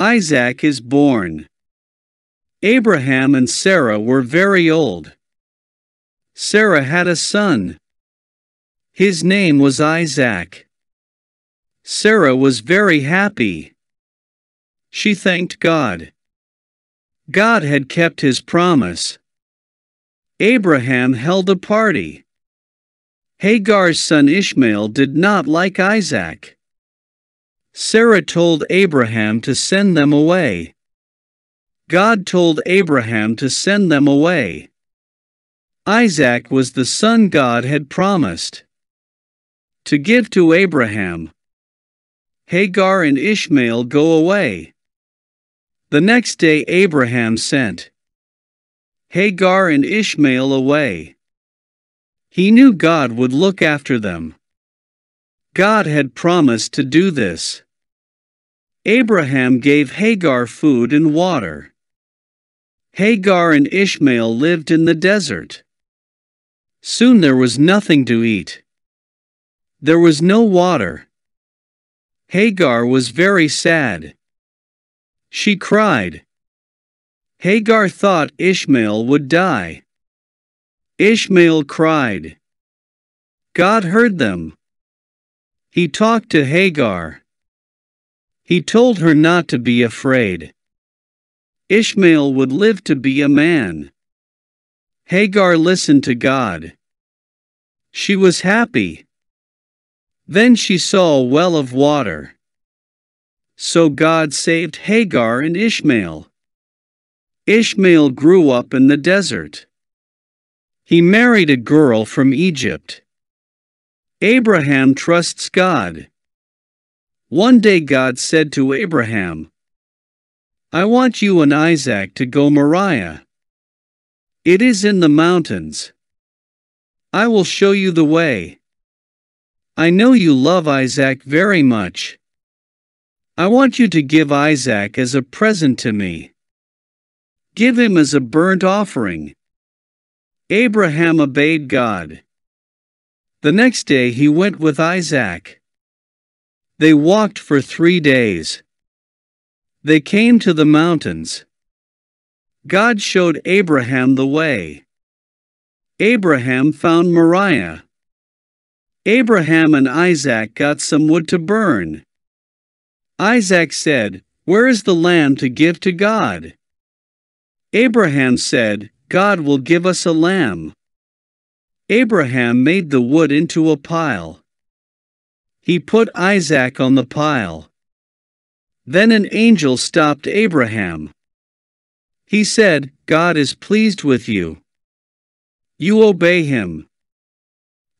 Isaac is born. Abraham and Sarah were very old. Sarah had a son. His name was Isaac. Sarah was very happy. She thanked God. God had kept his promise. Abraham held a party. Hagar's son Ishmael did not like Isaac. Sarah told Abraham to send them away. God told Abraham to send them away. Isaac was the son God had promised to give to Abraham. Hagar and Ishmael go away. The next day Abraham sent Hagar and Ishmael away. He knew God would look after them. God had promised to do this. Abraham gave Hagar food and water. Hagar and Ishmael lived in the desert. Soon there was nothing to eat. There was no water. Hagar was very sad. She cried. Hagar thought Ishmael would die. Ishmael cried. God heard them. He talked to Hagar. He told her not to be afraid. Ishmael would live to be a man. Hagar listened to God. She was happy. Then she saw a well of water. So God saved Hagar and Ishmael. Ishmael grew up in the desert. He married a girl from Egypt. Abraham trusts God. One day God said to Abraham, I want you and Isaac to go Moriah. It is in the mountains. I will show you the way. I know you love Isaac very much. I want you to give Isaac as a present to me. Give him as a burnt offering. Abraham obeyed God. The next day he went with Isaac. They walked for three days. They came to the mountains. God showed Abraham the way. Abraham found Moriah. Abraham and Isaac got some wood to burn. Isaac said, Where is the lamb to give to God? Abraham said, God will give us a lamb. Abraham made the wood into a pile. He put Isaac on the pile. Then an angel stopped Abraham. He said, God is pleased with you. You obey him.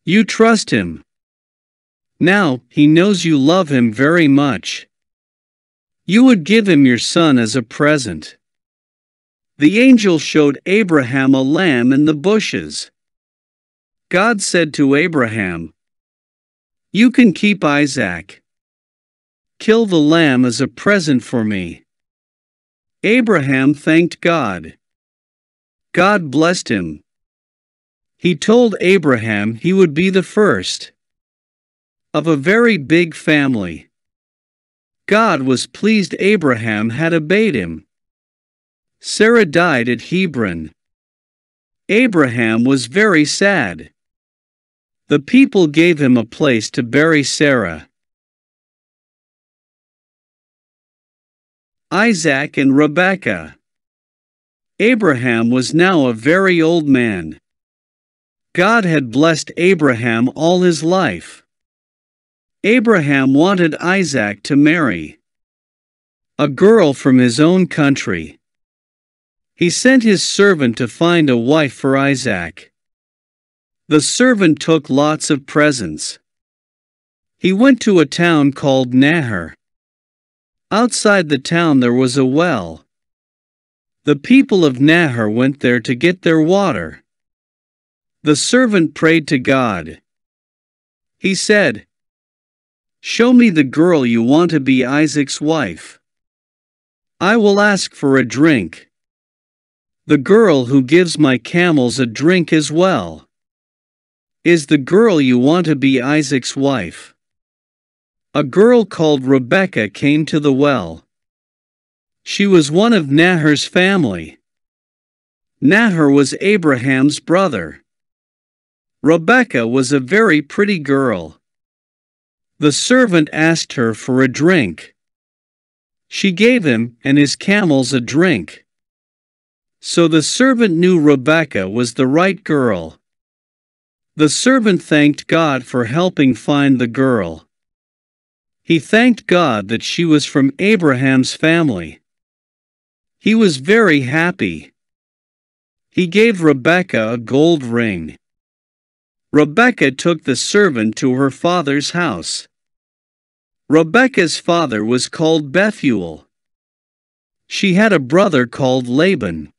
You trust him. Now, he knows you love him very much. You would give him your son as a present. The angel showed Abraham a lamb in the bushes. God said to Abraham, you can keep Isaac. Kill the lamb as a present for me. Abraham thanked God. God blessed him. He told Abraham he would be the first of a very big family. God was pleased Abraham had obeyed him. Sarah died at Hebron. Abraham was very sad. The people gave him a place to bury Sarah. Isaac and Rebekah. Abraham was now a very old man. God had blessed Abraham all his life. Abraham wanted Isaac to marry a girl from his own country. He sent his servant to find a wife for Isaac. The servant took lots of presents. He went to a town called Nahor. Outside the town there was a well. The people of Nahor went there to get their water. The servant prayed to God. He said, Show me the girl you want to be Isaac's wife. I will ask for a drink. The girl who gives my camels a drink as well. Is the girl you want to be Isaac's wife? A girl called Rebecca came to the well. She was one of Nahor's family. Nahor was Abraham's brother. Rebecca was a very pretty girl. The servant asked her for a drink. She gave him and his camels a drink. So the servant knew Rebecca was the right girl. The servant thanked God for helping find the girl. He thanked God that she was from Abraham's family. He was very happy. He gave Rebekah a gold ring. Rebekah took the servant to her father's house. Rebekah's father was called Bethuel. She had a brother called Laban.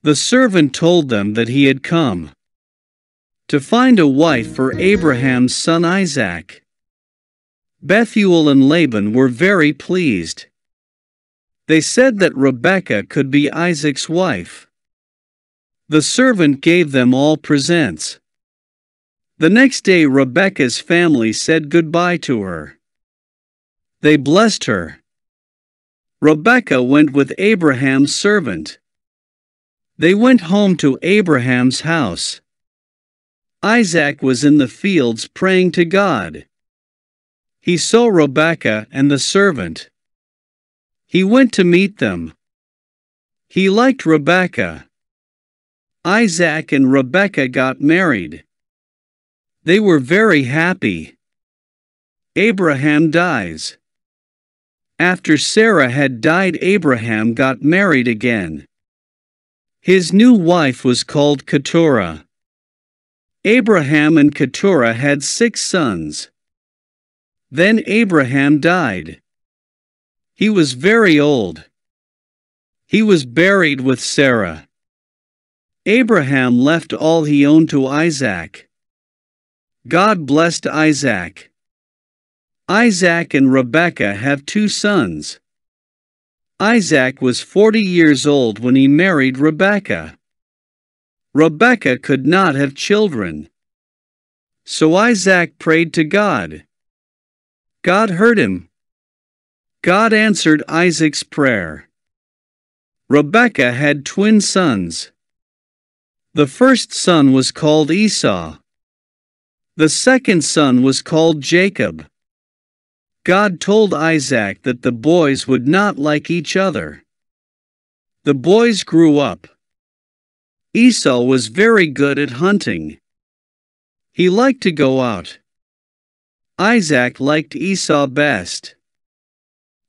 The servant told them that he had come to find a wife for Abraham's son Isaac. Bethuel and Laban were very pleased. They said that Rebekah could be Isaac's wife. The servant gave them all presents. The next day Rebekah's family said goodbye to her. They blessed her. Rebekah went with Abraham's servant. They went home to Abraham's house. Isaac was in the fields praying to God. He saw Rebekah and the servant. He went to meet them. He liked Rebekah. Isaac and Rebekah got married. They were very happy. Abraham dies. After Sarah had died Abraham got married again. His new wife was called Keturah. Abraham and Keturah had six sons. Then Abraham died. He was very old. He was buried with Sarah. Abraham left all he owned to Isaac. God blessed Isaac. Isaac and Rebekah have two sons. Isaac was 40 years old when he married Rebekah. Rebekah could not have children. So Isaac prayed to God. God heard him. God answered Isaac's prayer. Rebekah had twin sons. The first son was called Esau. The second son was called Jacob. God told Isaac that the boys would not like each other. The boys grew up. Esau was very good at hunting. He liked to go out. Isaac liked Esau best.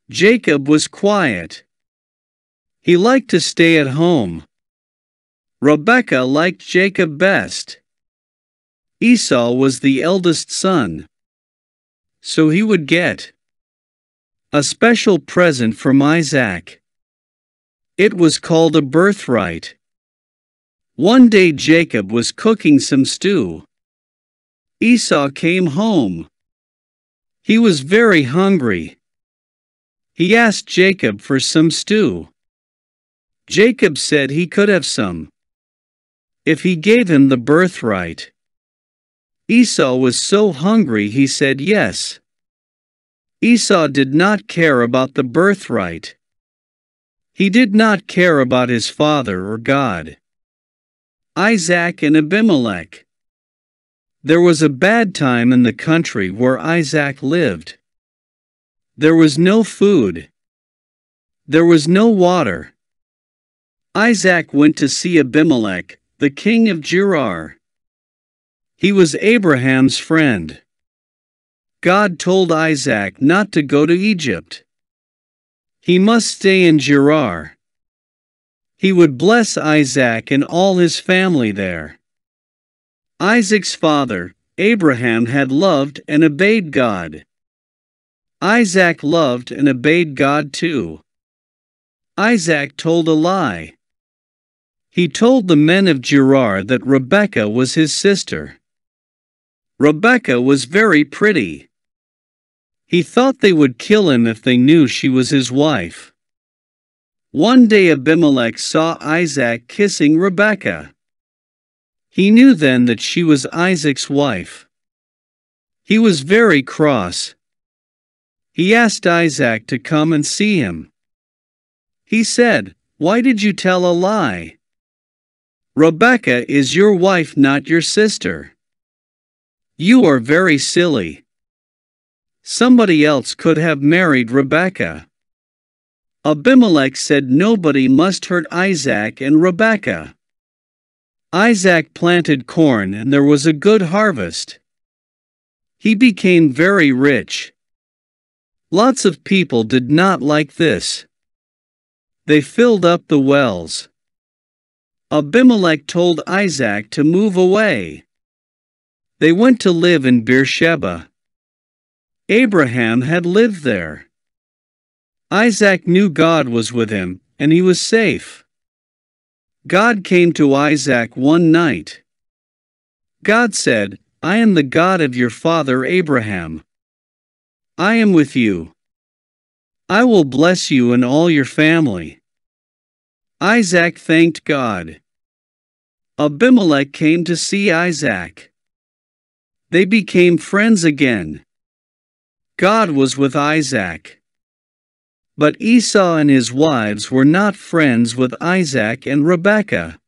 Jacob was quiet. He liked to stay at home. Rebekah liked Jacob best. Esau was the eldest son. So he would get a special present from Isaac. It was called a birthright. One day Jacob was cooking some stew. Esau came home. He was very hungry. He asked Jacob for some stew. Jacob said he could have some. If he gave him the birthright. Esau was so hungry he said yes. Esau did not care about the birthright. He did not care about his father or God. Isaac and Abimelech. There was a bad time in the country where Isaac lived. There was no food. There was no water. Isaac went to see Abimelech, the king of Gerar. He was Abraham's friend. God told Isaac not to go to Egypt. He must stay in Gerar. He would bless Isaac and all his family there. Isaac's father, Abraham had loved and obeyed God. Isaac loved and obeyed God too. Isaac told a lie. He told the men of Gerar that Rebekah was his sister. Rebekah was very pretty. He thought they would kill him if they knew she was his wife. One day Abimelech saw Isaac kissing Rebekah. He knew then that she was Isaac's wife. He was very cross. He asked Isaac to come and see him. He said, Why did you tell a lie? Rebecca is your wife, not your sister. You are very silly. Somebody else could have married Rebecca. Abimelech said nobody must hurt Isaac and Rebekah. Isaac planted corn and there was a good harvest. He became very rich. Lots of people did not like this. They filled up the wells. Abimelech told Isaac to move away. They went to live in Beersheba. Abraham had lived there. Isaac knew God was with him, and he was safe. God came to Isaac one night. God said, I am the God of your father Abraham. I am with you. I will bless you and all your family. Isaac thanked God. Abimelech came to see Isaac. They became friends again. God was with Isaac. But Esau and his wives were not friends with Isaac and Rebekah.